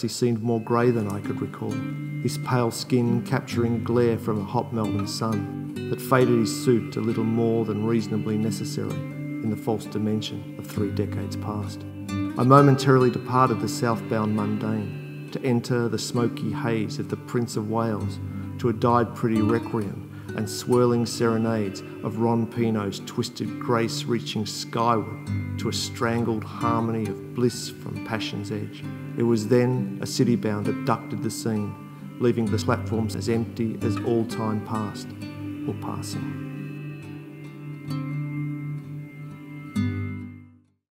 He seemed more grey than I could recall, his pale skin capturing glare from a hot Melbourne sun that faded his suit a little more than reasonably necessary in the false dimension of three decades past. I momentarily departed the southbound mundane to enter the smoky haze of the Prince of Wales to a Died Pretty requiem and swirling serenades of Ron Peno's twisted grace reaching skyward to a strangled harmony of bliss from passion's edge. It was then a city bound abducted the scene, leaving the platforms as empty as all time past or passing.